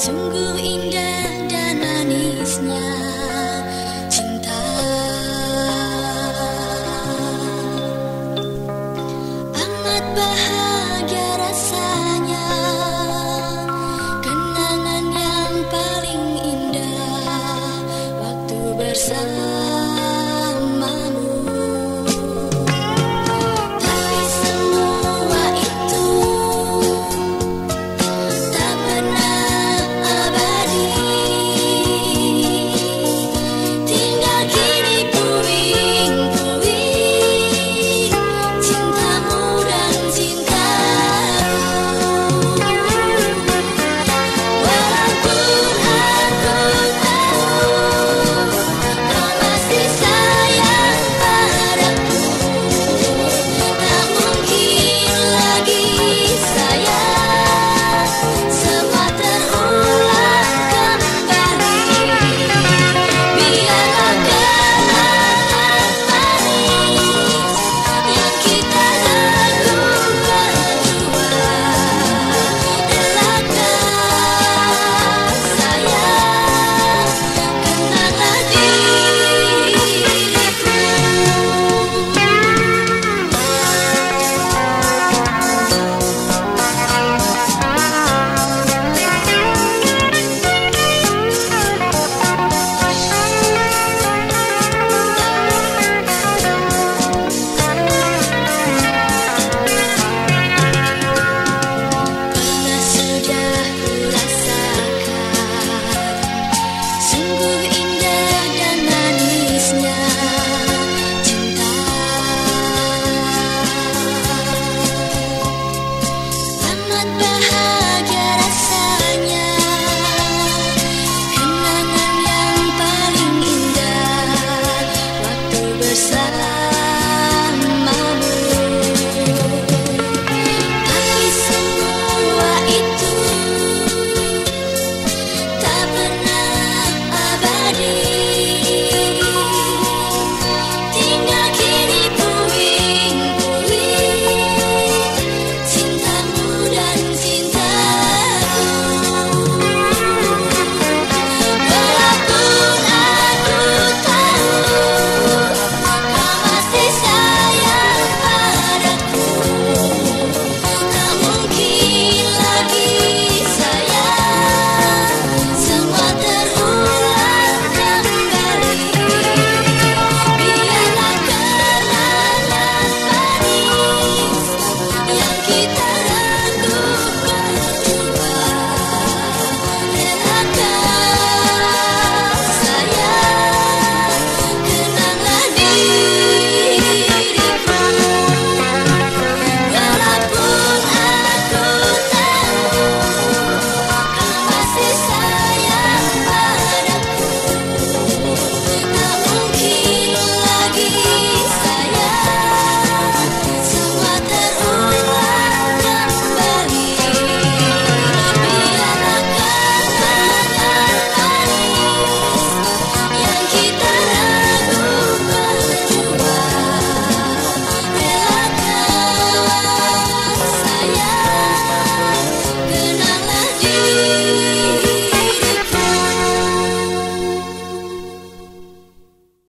Sungguh indah dan manisnya.